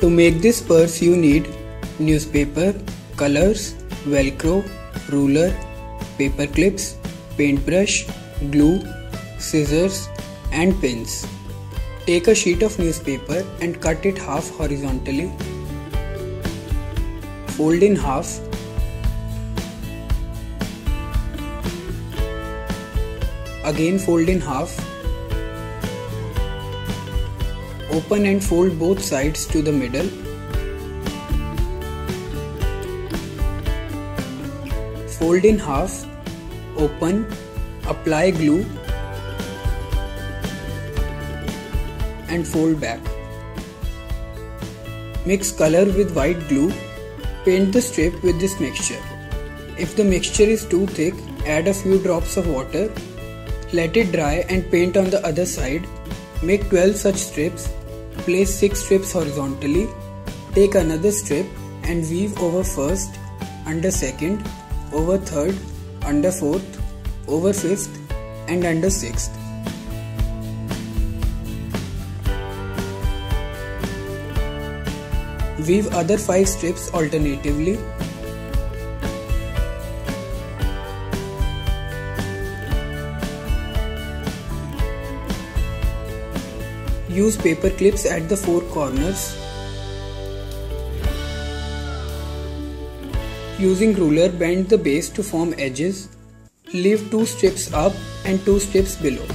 To make this purse you need newspaper, colors, velcro, ruler, paper clips, paintbrush, glue, scissors and pins. Take a sheet of newspaper and cut it half horizontally. Fold in half. Again fold in half Open and fold both sides to the middle. Fold in half, open, apply glue and fold back. Mix color with white glue. Paint the strip with this mixture. If the mixture is too thick, add a few drops of water. Let it dry and paint on the other side. Make 12 such strips Place 6 strips horizontally. Take another strip and weave over first, under second, over third, under fourth, over fifth and under sixth. Weave other 5 strips alternatively Use paper clips at the four corners. Using ruler bend the base to form edges. Leave 2 strips up and 2 strips below.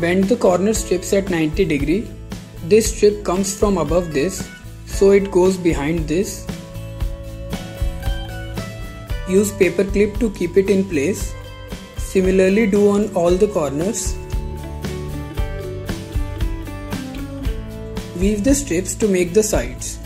Bend the corner strips at 90 degree. This strip comes from above this, so it goes behind this Use paper clip to keep it in place. Similarly do on all the corners. Weave the strips to make the sides.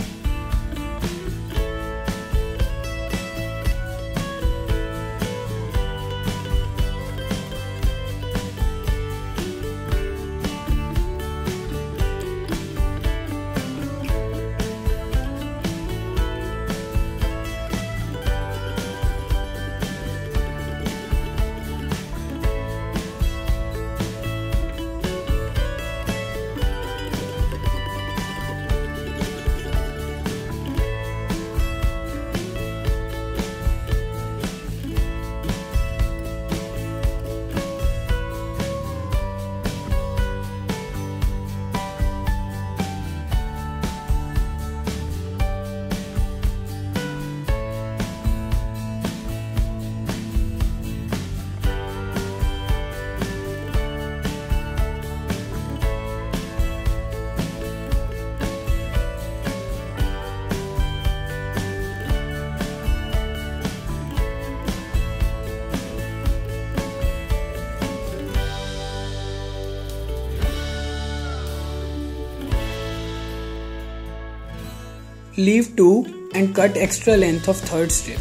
Leave 2 and cut extra length of third strip.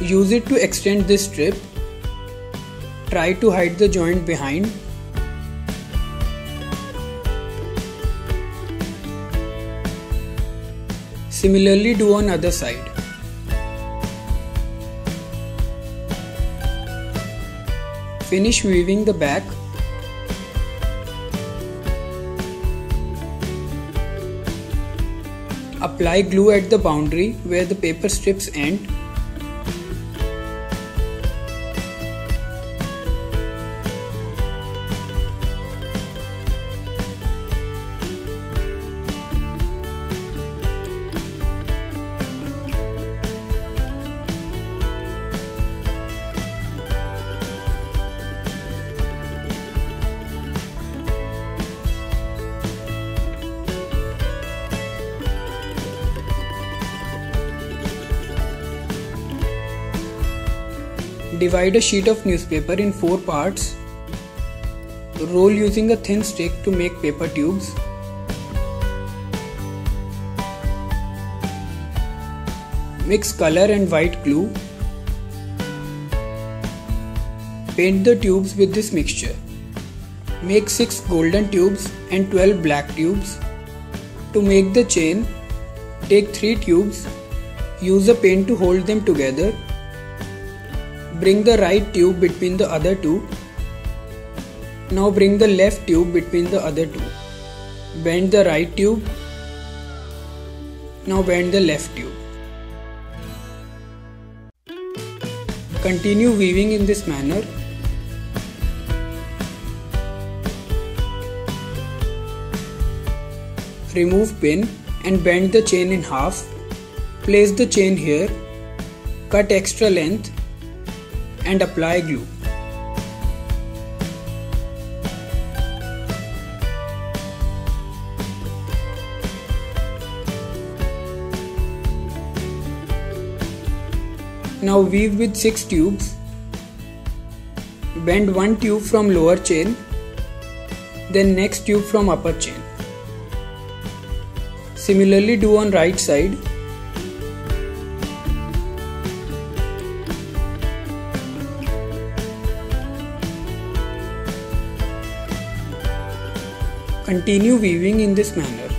Use it to extend this strip. Try to hide the joint behind. Similarly do on other side. Finish weaving the back Apply glue at the boundary where the paper strips end. Divide a sheet of newspaper in four parts. Roll using a thin stick to make paper tubes. Mix color and white glue. Paint the tubes with this mixture. Make 6 golden tubes and 12 black tubes. To make the chain, take 3 tubes. Use a paint to hold them together Bring the right tube between the other two. Now bring the left tube between the other two. Bend the right tube. Now bend the left tube. Continue weaving in this manner. Remove pin and bend the chain in half. Place the chain here. Cut extra length and apply glue. Now weave with 6 tubes. Bend one tube from lower chain, then next tube from upper chain. Similarly do on right side. Continue weaving in this manner.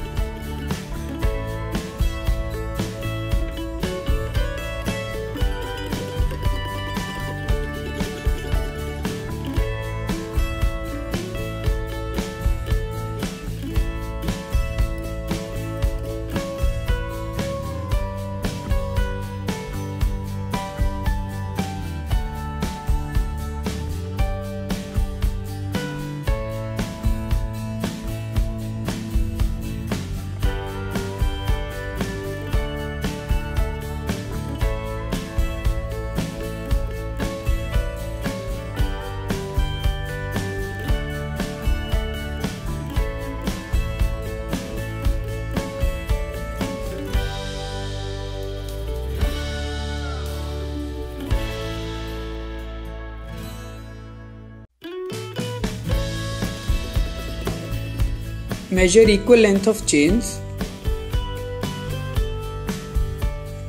Measure equal length of chains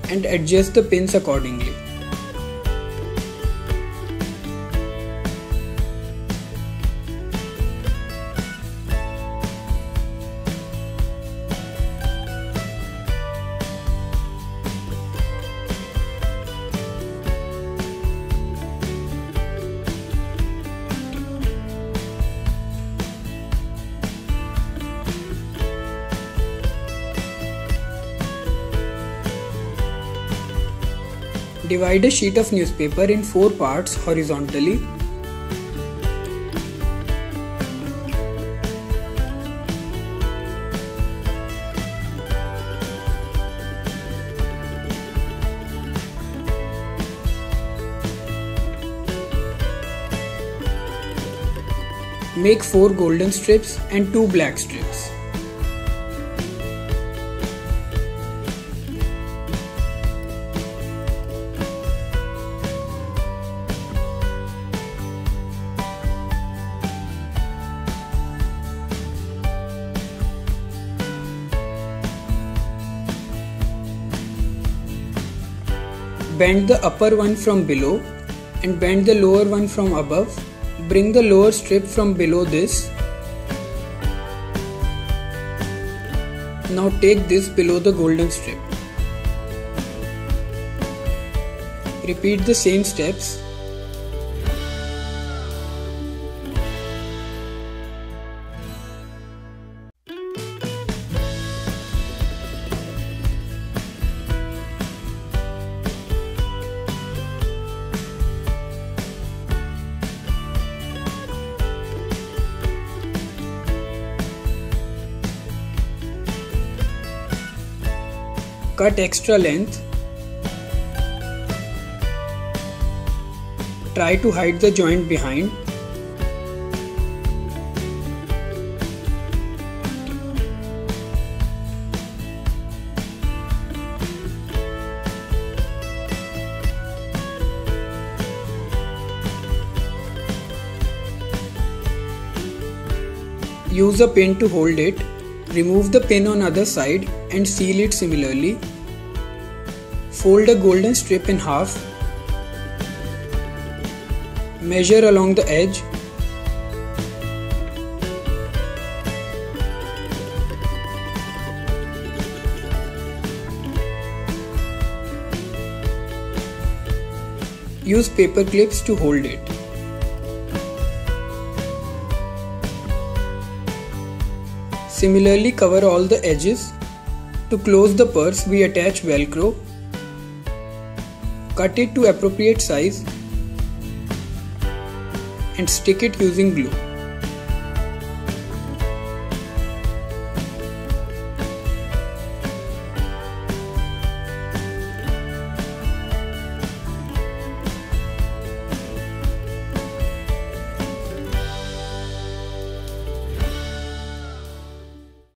and adjust the pins accordingly. Divide a sheet of newspaper in four parts horizontally. Make 4 golden strips and 2 black strips. Bend the upper one from below and bend the lower one from above. Bring the lower strip from below this. Now take this below the golden strip. Repeat the same steps cut extra length try to hide the joint behind Use a pin to hold it. Remove the pin on other side and seal it similarly. Fold a golden strip in half. Measure along the edge. Use paper clips to hold it. Similarly cover all the edges. To close the purse we attach velcro. Cut it to appropriate size and stick it using glue.